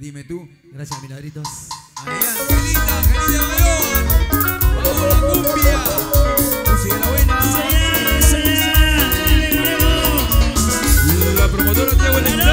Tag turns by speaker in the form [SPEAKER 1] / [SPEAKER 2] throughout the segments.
[SPEAKER 1] dime tú.
[SPEAKER 2] Gracias, milagritos.
[SPEAKER 1] Ahí, Angelita, Angelita León. Vamos la cumbia. La buena. Promotora
[SPEAKER 3] buena.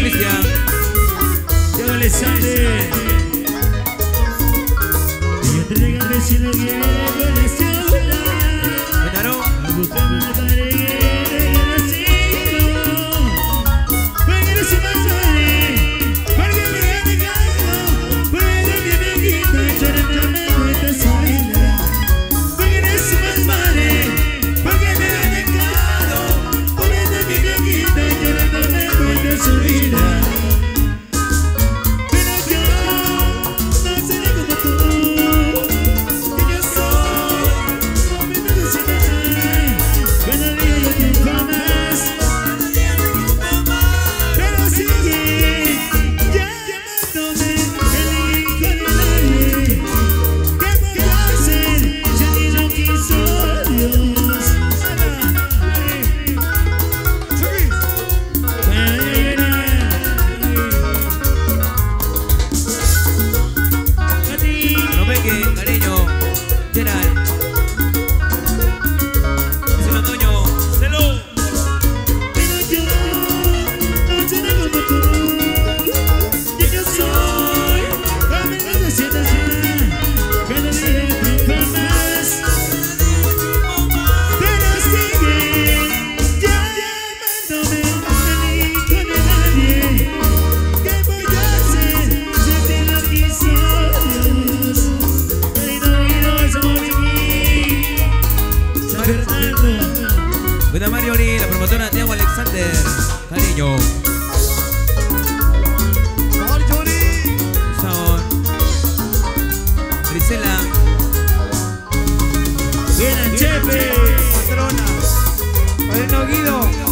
[SPEAKER 1] Cristian.
[SPEAKER 3] Llámale Yo te regalé si no la ciudad. Buscando la pared.
[SPEAKER 1] Tita Mariori, la promotora Diego Alexander. Cariño. Mariori. Sabor. Grisela.
[SPEAKER 3] Bien, Chepe.
[SPEAKER 4] Patrona. Padrino Guido.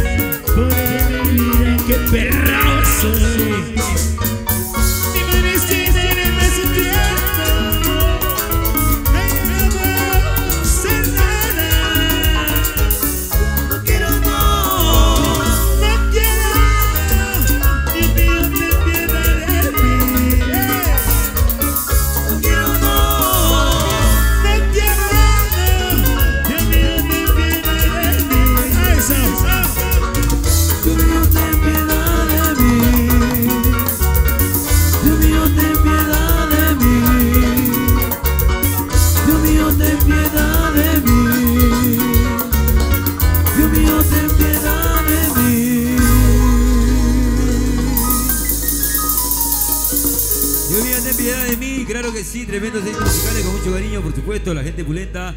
[SPEAKER 3] de mí,
[SPEAKER 1] claro que sí, tremendos seis musicales con mucho cariño, por supuesto, la gente pulenta.